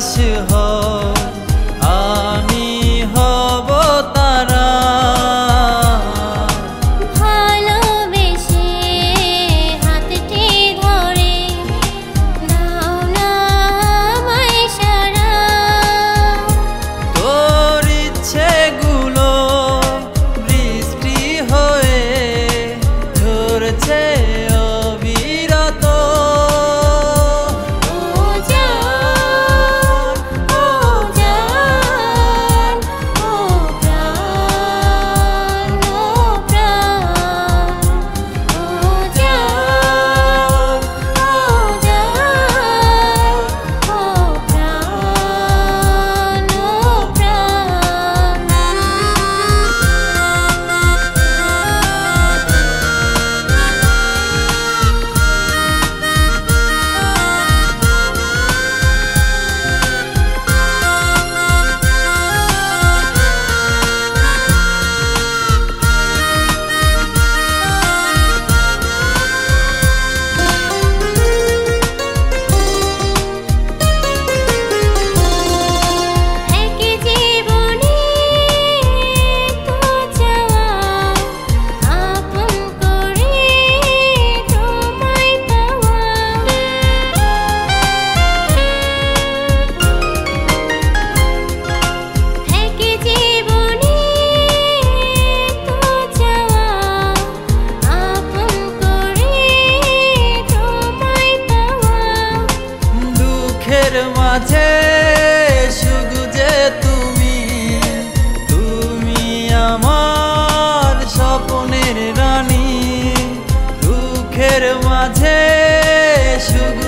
sur মাঝে সুখ